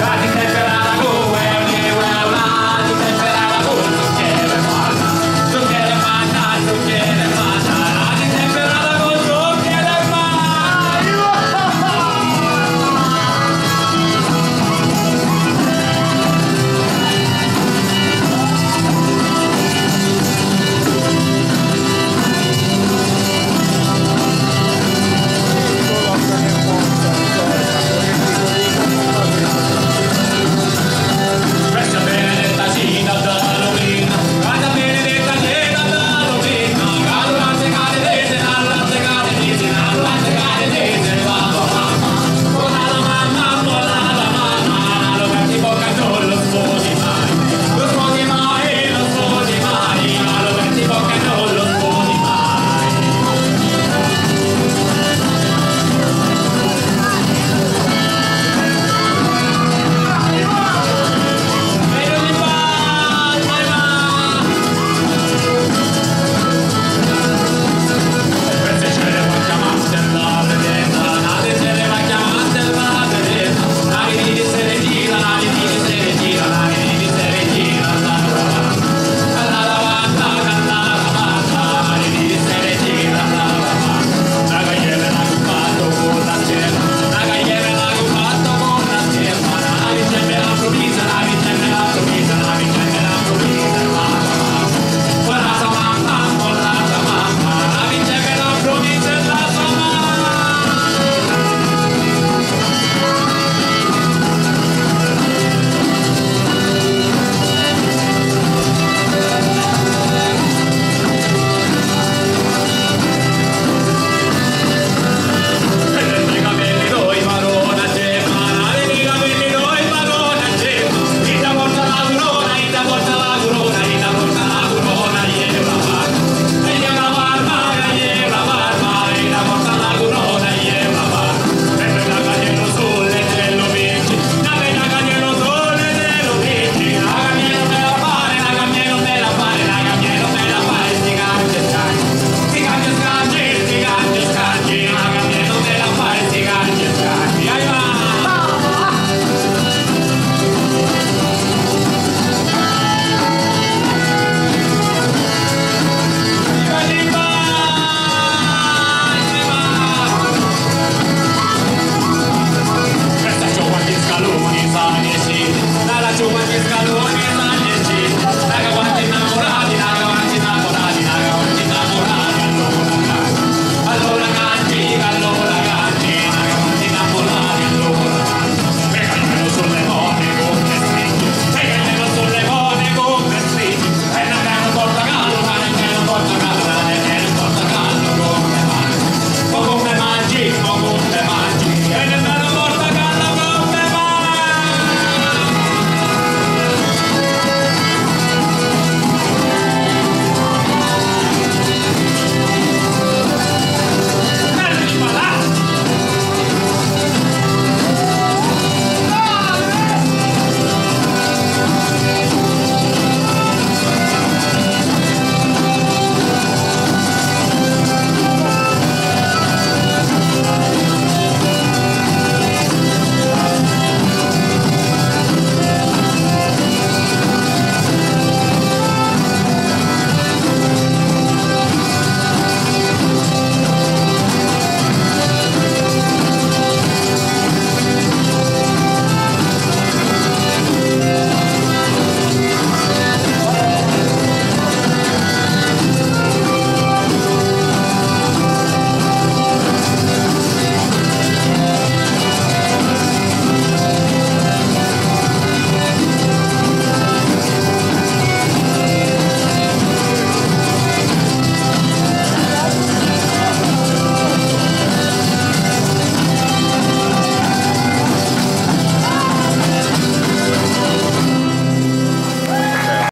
God,